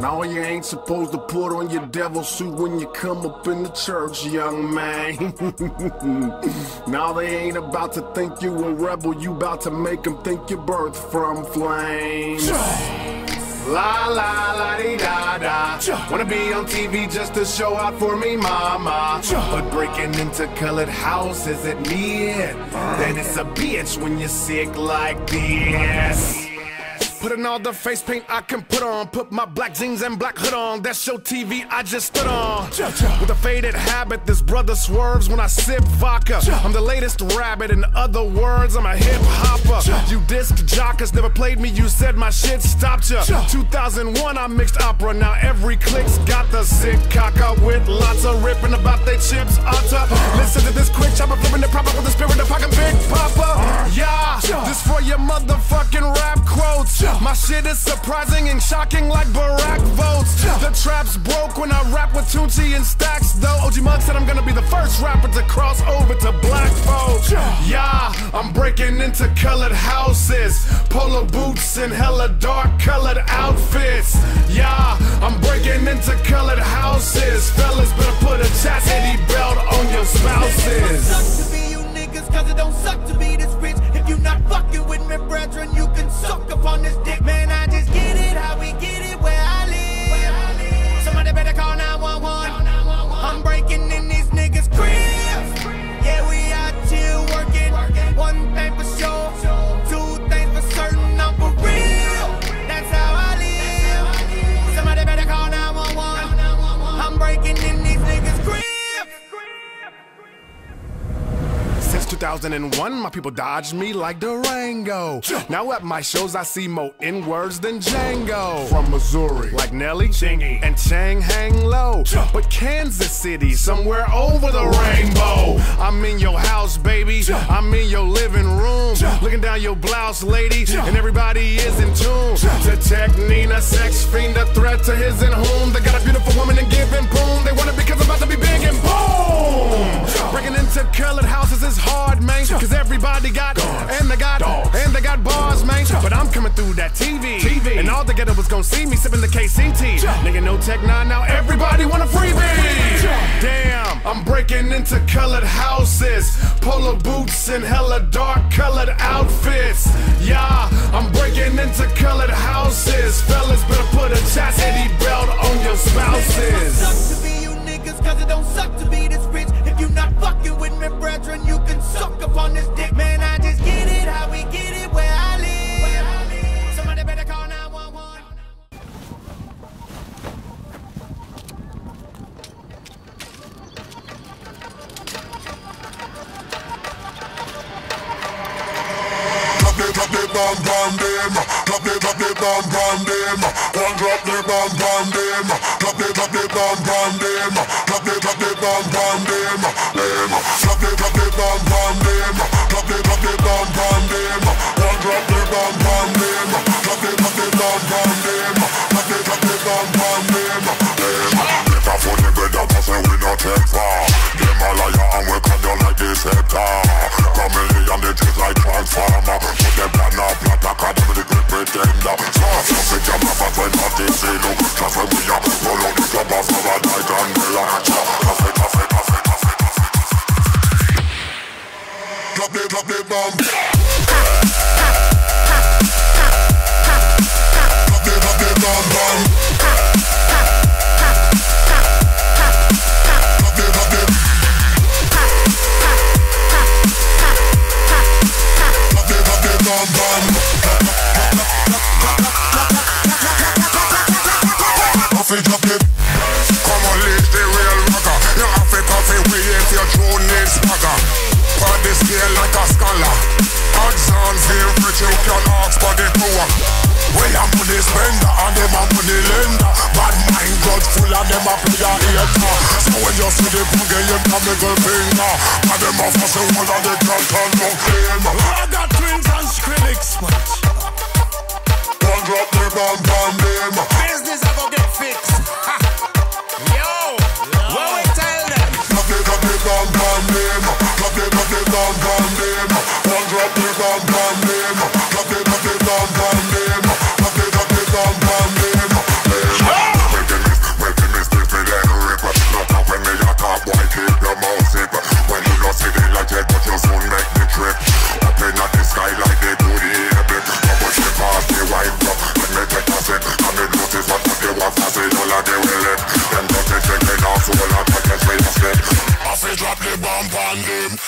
No, you ain't supposed to put on your devil suit when you come up in the church, young man. now they ain't about to think you a rebel, you about to make them think you're birthed from flames. La la la di da da. Wanna be on TV just to show out for me, mama. But breaking into colored houses at me, then it's a bitch when you're sick like this. Putting all the face paint I can put on. Put my black jeans and black hood on. That's your TV I just stood on. With a faded habit, this brother swerves when I sip vodka. I'm the latest rabbit. In other words, I'm a hip hopper. You disc jockers never played me. You said my shit stopped ya. 2001, I mixed opera. Now every click's got the sick cocker with lots of ripping about they chips. Otter. Ah. Listen to this quick chopper flipping the proper with the spirit shit is surprising and shocking like Barack votes. The trap's broke when I rap with Tunchi and Stacks, though. OG Mug said I'm gonna be the first rapper to cross over to black folks. Yeah, I'm breaking into colored houses, polo boots and hella dark colored outfits. Yeah, I'm breaking into colored houses. Fellas better put a chastity belt on your spouses. It don't suck to be this rich. If you not fucking with me, brethren, you suck upon this dick. Man, 2001, my people dodged me like Durango. Now at my shows, I see more N words than Django. From Missouri, like Nelly, Chingy, and Chang hang low. But Kansas City, somewhere over the rainbow. I'm in your house, baby. I'm in your living room. Looking down your blouse, lady, and everybody is in tune. To Tech N9ne, sex fiend, a threat to his and whom. They got a beautiful woman and give giving boom. They want it because I'm about to be big and boom. Breaking into colored houses is hard, man. Cause everybody got, and they got, and they got bars, man. But I'm coming through that TV. And all the ghetto was gonna see me sipping the KCT. Nigga, no Tech 9, now everybody want a freebie. Damn, I'm breaking into colored houses. Polo boots and hella dark colored outfits. Yeah, I'm breaking into colored houses. Fellas better put a chastity belt on your spouses. Suck to be you niggas, cause it don't suck to be this fucking with me, brethren, you can suck up on this dick. Man, I just get it how we get it where I live. Somebody better call 911. Drop the, drop the bomb, bomb. Drop the, drop the bomb, bomb them. One drop the bomb, bomb them. Drop the, drop the bomb, bomb them. Drop the, drop the bomb, bomb them. Them. Drop the, drop the bomb, bomb them. Drop the, drop the bomb, bomb them. One drop the bomb, bomb them. Drop the, drop the bomb, bomb them. Drop the, drop the bomb, bomb them. Them. If I phone See the boogie, you can middle finger. And them a fuss the whole of the can't. I got twins and Skrillex, jump on them.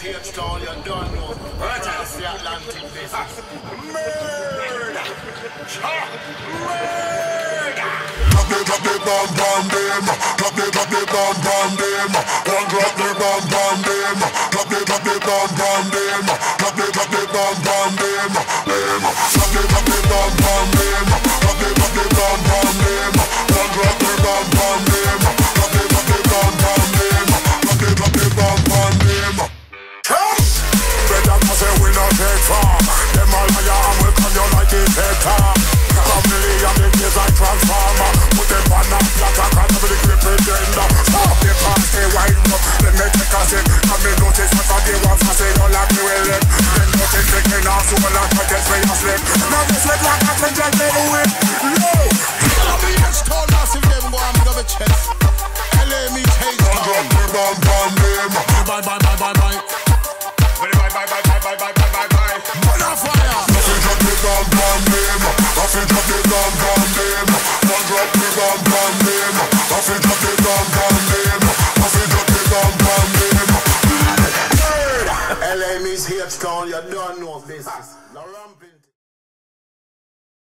Headstone, you're done, no. Atlantic business. Murder! Murder! Drop the, drop the bomb, bomb them. Drop the, drop the bomb, bomb them. One drop the bomb, bomb them. Drop the, drop the bomb, bomb them. Drop the, drop the bomb, bomb them. Them.